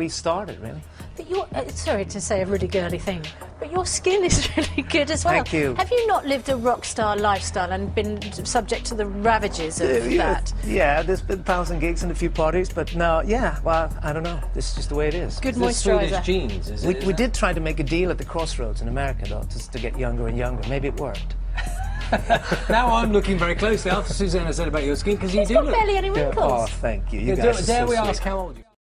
we started, really. Your, uh, sorry to say a really girly thing, but your skin is really good as well. Thank you. Have you not lived a rock star lifestyle and been subject to the ravages of uh, that? Yeah, there's been a thousand gigs and a few parties, but no, yeah, well, I don't know. This is just the way it is. Good moisturiser. is it? We, we did try to make a deal at the Crossroads in America, though, just to get younger and younger. Maybe it worked. Now I'm looking very closely after Susanna said about your skin because you do look. barely any Oh, thank you. You Yeah, guys dare are dare so we sweet. ask how old you?